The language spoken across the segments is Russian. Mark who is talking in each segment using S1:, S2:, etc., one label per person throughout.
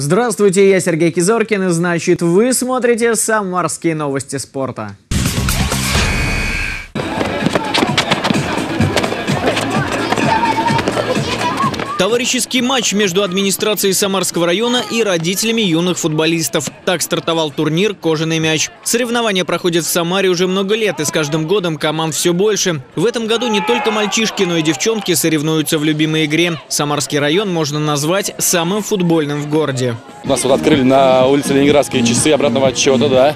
S1: Здравствуйте, я Сергей Кизоркин, и значит вы смотрите «Самарские новости спорта». Товарищеский матч между администрацией Самарского района и родителями юных футболистов. Так стартовал турнир «Кожаный мяч». Соревнования проходят в Самаре уже много лет, и с каждым годом команд все больше. В этом году не только мальчишки, но и девчонки соревнуются в любимой игре. Самарский район можно назвать самым футбольным в городе.
S2: Нас вот открыли на улице Ленинградские часы обратного отсчета, да,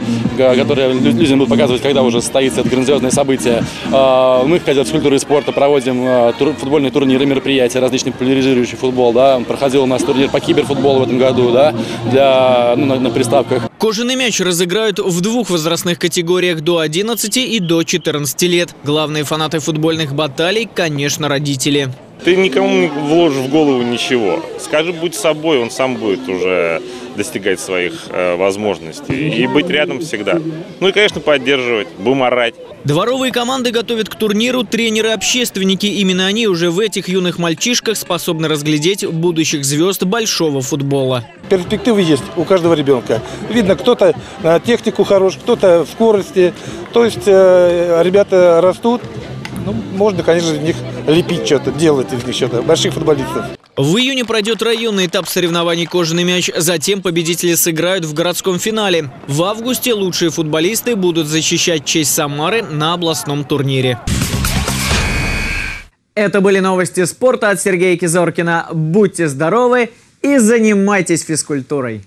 S2: которые людям будут показывать, когда уже состоится это грандиозное событие. А, мы, в Казахстан культуры и спорта, проводим а, футбольные турниры, мероприятия, различные популяризирующий футбол, да. Проходил у нас турнир по киберфутболу в этом году, да, для, ну, на, на приставках.
S1: Кожаный мяч разыграют в двух возрастных категориях до 11 и до 14 лет. Главные фанаты футбольных баталий, конечно, родители.
S3: Ты никому не вложишь в голову ничего. Скажи, будь собой, он сам будет уже достигать своих э, возможностей. И быть рядом всегда. Ну и, конечно, поддерживать, будем орать.
S1: Дворовые команды готовят к турниру тренеры-общественники. Именно они уже в этих юных мальчишках способны разглядеть будущих звезд большого футбола.
S4: Перспективы есть у каждого ребенка. Видно, кто-то на технику хорош, кто-то в скорости. То есть э, ребята растут, ну, можно, конечно, из них лепить что-то, делать из них что-то, больших футболистов.
S1: В июне пройдет районный этап соревнований «Кожаный мяч». Затем победители сыграют в городском финале. В августе лучшие футболисты будут защищать честь Самары на областном турнире. Это были новости спорта от Сергея Кизоркина. Будьте здоровы и занимайтесь физкультурой.